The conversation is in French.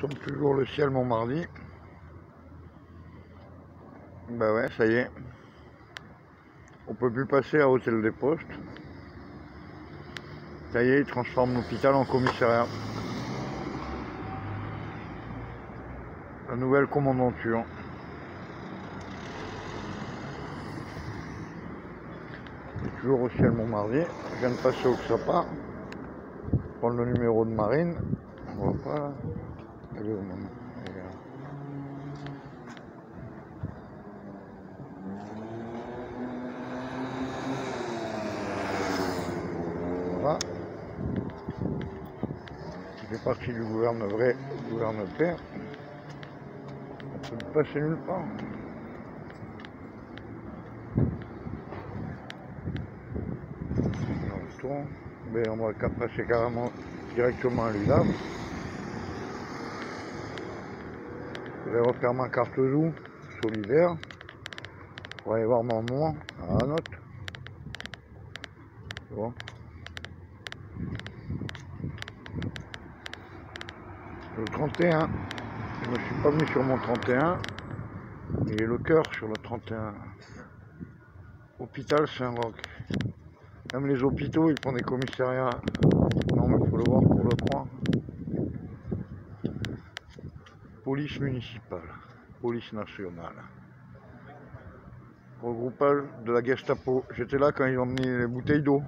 sommes toujours le ciel Montmardi. Bah ouais, ça y est. On peut plus passer à Hôtel des Postes. Ça y est, ils transforment l'hôpital en commissariat. La nouvelle commandanture. Toujours au ciel Montmardi. Je viens de passer au XAPA. Prendre le numéro de marine. On voit pas là. Elle est là. Voilà. Qui fait partie du gouvernement vrai gouvernement père. On peut pas passer nulle part. Tour. Mais on va passer carrément directement à l'UDAM. Je vais refaire ma carte zoo solidaire pour aller voir maman à la note. Vois Le 31, je ne suis pas venu sur mon 31, et le cœur sur le 31. Hôpital Saint-Roch. Même les hôpitaux, ils font des commissariats. Non, mais il faut le voir pour le Police municipale, police nationale. Regroupage de la Gestapo. J'étais là quand ils ont emmené les bouteilles d'eau.